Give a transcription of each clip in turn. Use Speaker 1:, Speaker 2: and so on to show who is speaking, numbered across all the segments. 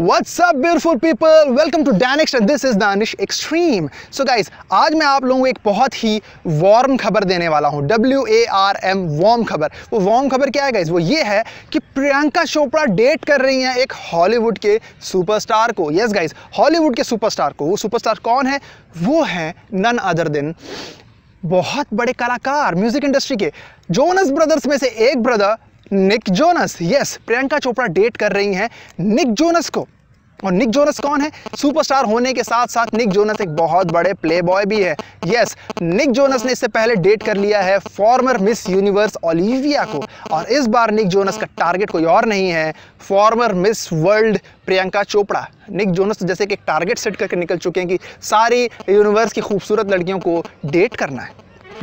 Speaker 1: What's up beautiful people? Welcome to Danext and this is Danish Extreme. So guys, आज मैं आप लोगों को एक बहुत ही वार्म खबर देने वाला हूँ W A R M warm खबर। वो वार्म खबर क्या है गाइज़ वो ये है कि प्रियंका चोपड़ा डेट कर रही हैं एक हॉलीवुड के सुपरस्टार को। यस गाइज़ हॉलीवुड के सुपरस्टार को। वो सुपरस्टार कौन है? वो है नन अदर दिन बहुत बड़े कलाकार म्यूज़िक इंडस्ट्री के। जोनस ब्रदर्स में से एक brother Nick Jonas yes Priyanka Chopra date कर रही हैं निक जोनस को। और निक जोनस कौन है? सुपरस्टार होने के साथ साथ निक जोनस एक बहुत बड़े प्ले बॉय भी है। यस निक जोनस ने इससे पहले डेट कर लिया है फॉर्मर मिस यूनिवर्स ओलिविया को। और इस बार निक जोनस का टारगेट कोई और नहीं है former Miss World Priyanka Chopra Nick Jonas जैसे कि एक टारगेट सेट करके निकल चुके हैं कि सारी यूनिवर्स की खूबसूरत लड़कियों को डेट करना है।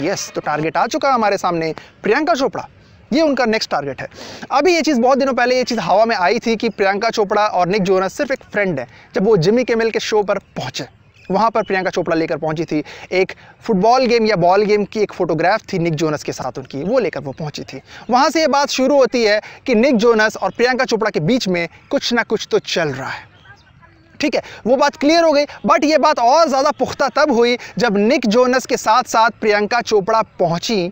Speaker 1: यस तो टारगेट आ चुका है हमारे सामने प्रियंका चोपड़ा ये उनका नेक्स्ट टारगेट है। अभी ये चीज़ बहुत दिनों पहले ये चीज़ हवा में आई थी कि प्रियंका चोपड़ा और निक जोनस सिर्फ़ एक फ्रेंड है। जब वो जिमी केमिल के शो पर पहुँचे, वहाँ पर प्रियंका चोपड़ा लेकर पहुँची थी। एक फुटबॉल गेम या बॉल गेम की एक फोटोग्राफ थी निक जोनस के साथ उनकी, वो लेकर वो पहुँची थी। वहाँ से ये बात शुरू होती है कि निक जोनस और प्रियंका चोपड़ा के बीच में कुछ ना कुछ तो चल रहा है। ठीक है, वो बात क्लियर हो गई बट ये बात और ज़्यादा पुख्ता तब हुई जब निक जोनस के साथ साथ प्रियंका चोपड़ा पहुँची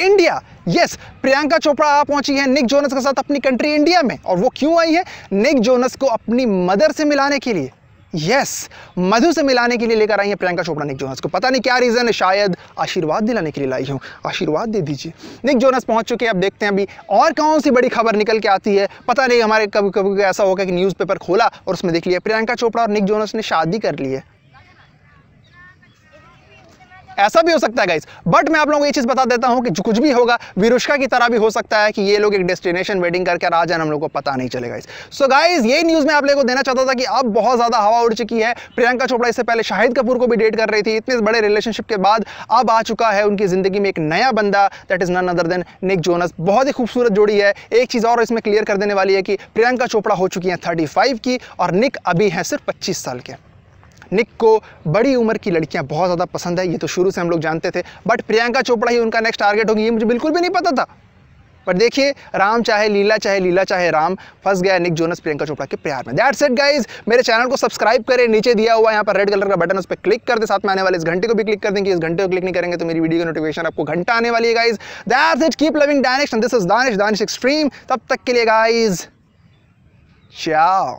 Speaker 1: इंडिया। यस प्रियंका चोपड़ा आ पहुँची है निक जोनस के साथ अपनी कंट्री इंडिया में। और वो क्यों आई है? निक जोनस को अपनी मदर से मिलाने के लिए। यस मधु से मिलाने के लिए लेकर आई है प्रियंका चोपड़ा निक जोनस को। पता नहीं क्या रीज़न है, शायद आशीर्वाद दिलाने के लिए लाई हूँ। आशीर्वाद दे दीजिए। निक जोनस पहुँच चुके हैं, अब देखते हैं अभी और कौन सी बड़ी खबर निकल के आती है। पता नहीं हमारे कभी कभी ऐसा होगा कि न्यूज़पेपर खोला और उसमें देख लिया। प्रियंका चोपड़ा और निक जोनस ने शादी कर ली है। ऐसा भी हो सकता है गाइस बट मैं आप लोगों को ये चीज़ बता देता हूँ कि जो कुछ भी होगा, विरुष्का की तरह भी हो सकता है कि ये लोग एक डेस्टिनेशन वेडिंग करके आ जाए, हम लोग को पता नहीं चलेगा सो गाइज़ ये न्यूज़ मैं आप लोगों को देना चाहता था कि अब बहुत ज़्यादा हवा उड़ चुकी है। प्रियंका चोपड़ा इससे पहले शाहिद कपूर को भी डेट कर रही थी। इतने बड़े रिलेशनशिप के बाद अब आ चुका है उनकी ज़िंदगी में एक नया बंदा that is none other than Nick Jonas बहुत ही खूबसूरत जोड़ी है। एक चीज़ और इसमें क्लियर कर देने वाली है कि प्रियंका चोपड़ा हो चुकी हैं थर्टी की और निक अभी हैं सिर्फ़ पच्चीस साल के। निक को बड़ी उम्र की लड़कियाँ बहुत ज़्यादा पसंद है, ये तो शुरू से हम लोग जानते थे। बट प्रियंका चोपड़ा ही उनका नेक्स्ट टारगेट होगी, ये मुझे बिल्कुल भी नहीं पता था। पर देखिए, राम चाहे लीला चाहे लीला चाहे राम, फंस गया निक जोनस प्रियंका चोपड़ा के प्यार में। दैट्स इट गाइज़ मेरे चैनल को सब्सक्राइब करें, नीचे दिया हुआ यहाँ पर रेड कलर का बटन उस पर क्लिक कर दे, साथ में आने वाले इस घंटे को भी क्लिक कर देंगे। इस घंटे को क्लिक नहीं करेंगे तो मेरी वीडियो की नोटिफिकेशन आपको घंटा आने वाली है guys that's it keep loving Dynex this is Danish Danish extreme तब तक के लिए गाइज़ चाओ